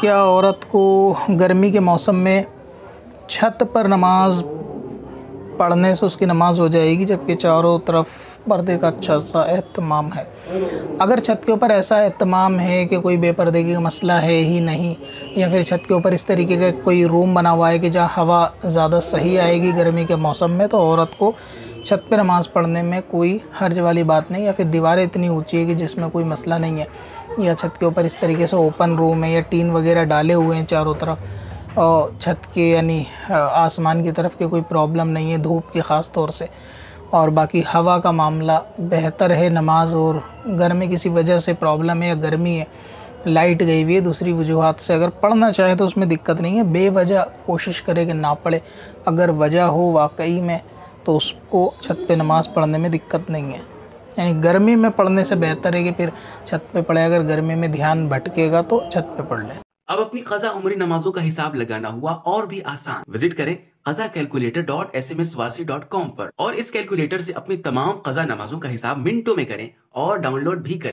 क्या औरत को गर्मी के मौसम में छत पर नमाज़ पढ़ने से उसकी नमाज़ हो जाएगी, जबकि चारों तरफ़ पर्दे का अच्छा सा अहतमाम है। अगर छत के ऊपर ऐसा अहतमाम है कि कोई बेपर्दगी का मसला है ही नहीं या फिर छत के ऊपर इस तरीके का कोई रूम बना हुआ है कि जहाँ हवा ज़्यादा सही आएगी गर्मी के मौसम में तो औरत को छत पर नमाज़ पढ़ने में कोई हर्ज वाली बात नहीं। या फिर दीवारें इतनी ऊँची है कि जिसमें कोई मसला नहीं है। या छत के ऊपर इस तरीके से ओपन रूम है या टीन वगैरह डाले हुए हैं चारों तरफ़, और छत के यानी आसमान की तरफ़ के कोई प्रॉब्लम नहीं है धूप की ख़ास तौर से। और बाकी हवा का मामला बेहतर है नमाज़ और घर में किसी वजह से प्रॉब्लम है या गर्मी है लाइट गई हुई है, दूसरी वजूहत से अगर पढ़ना चाहे तो उसमें दिक्कत नहीं है। बेवजह कोशिश करे कि ना पढ़े। अगर वजह हो वाकई में तो उसको छत पे नमाज़ पढ़ने में दिक्कत नहीं है। यानी गर्मी में पढ़ने से बेहतर है कि फिर छत पे पढ़े। अगर गर्मी में ध्यान भटकेगा तो छत पे पढ़ लें। अब अपनी खजा उमरी नमाजों का हिसाब लगाना हुआ और भी आसान। विज़िट करें Khaja calculator dot S M S Warsi dot com पर और इस कैलकुलेटर से अपनी तमाम खजा नमाजों का हिसाब मिनटों में करें और डाउनलोड भी करें।